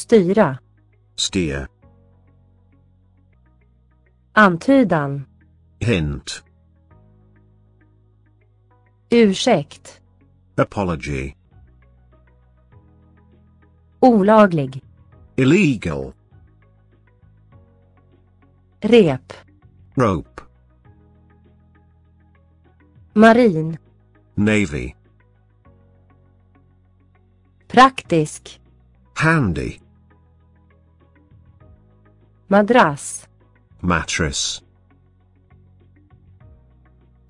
Styra. steer, Antydan. hint, Ursäkt. apology, Olaglig. illegal, Rep. rope, Marin. navy, Praktisk. handy, Madrass. mattress,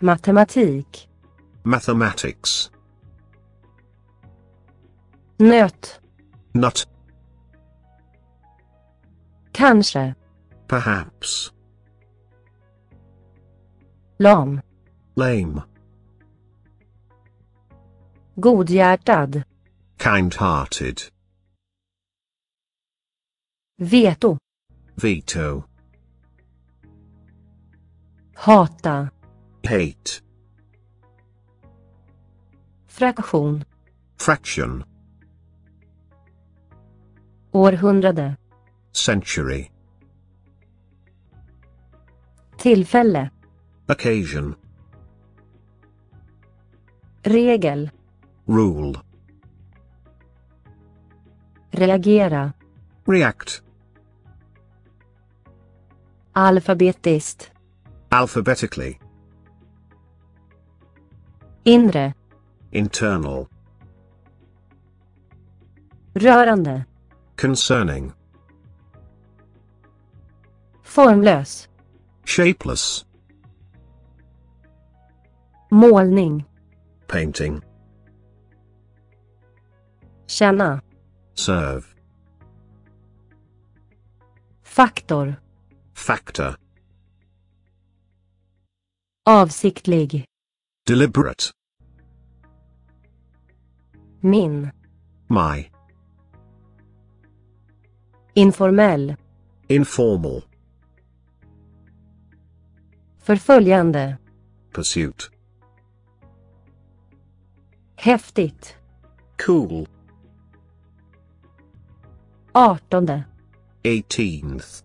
Matematik. mathematics, Nöt. nut, Kanske. perhaps, Lam. lame, Godhjärtad. kind-hearted, Veto. Veto, Hata. hate, Fraktion. fraction, Århundrade. century, Tillfälle. occasion, Regel. rule, Reagera. react, Alfabetiskt. alphabetically, Inre. internal, Rörande. concerning, Formlös. shapeless, Målning. painting, Känna. serve, Faktor. Factor, Avsiktlig. deliberate, Min. my, Informell. informal, Förföljande. pursuit, Häftigt. cool, Artonde. 18th,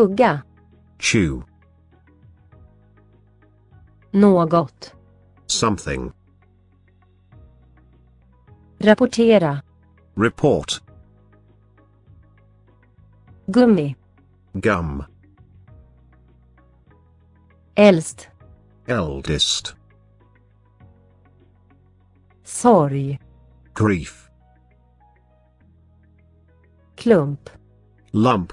Tugga. chew, Något. something, Rapportera. report, Gummi. gum, Äldst. eldest, Sorg. grief, Klump. lump,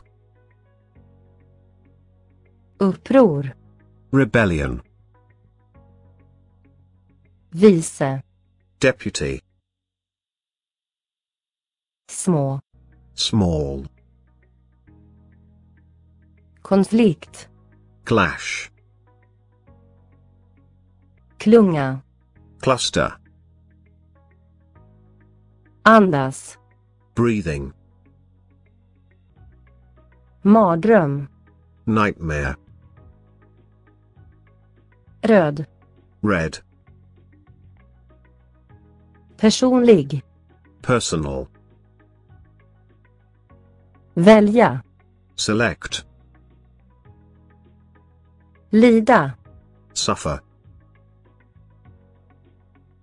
Uppror. rebellion, Vice. deputy, Små. small, Konflikt. clash, Klunga. cluster, Andas. breathing, Mardröm. nightmare, Röd. red, Personlig. personal, Välja. select, Lida. suffer,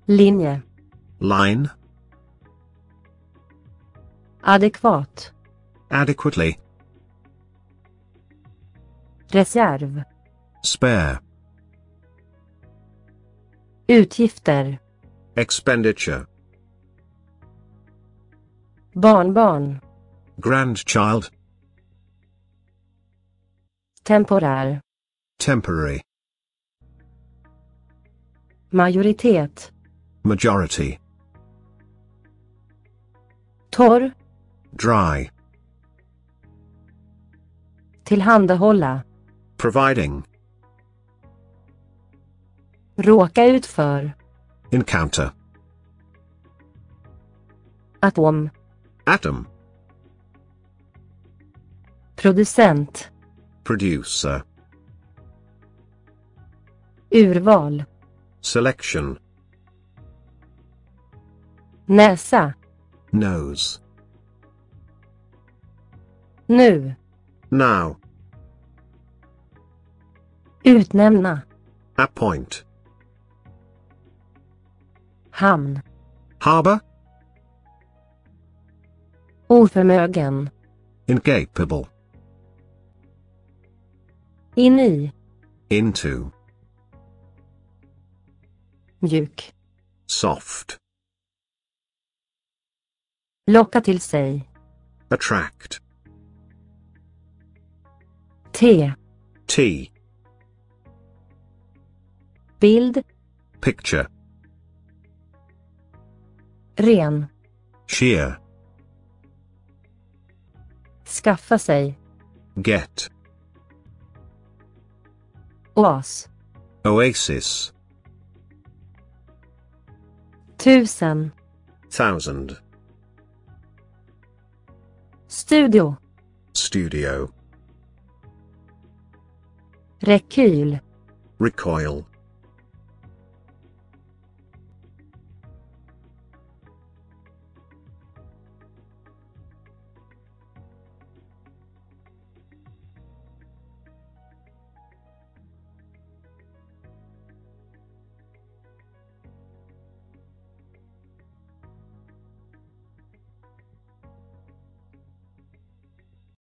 Linje. line, Adekvat. adequately, Reserv. spare, Utgifter. expenditure, Barnbarn. grandchild, Temporär. temporary, Majoritet. majority, Torr. dry, Tillhandahålla. providing, Råka ut för. encounter, Atom. atom, Producent. producer, Urval. selection, Näsa. Nose. Nu. Now. Utnämna. Appoint. Hamn. Harbor. Oförmögen. Incapable. In i. Into. Mjuk. Soft. Locka till sig. Attract. Te. Tea. Bild. Picture. Ren. Sheer. Skaffa sig. Get. Oas. Oasis. Tusen. Thousand. Studio. Studio. Rekyl. Recoil.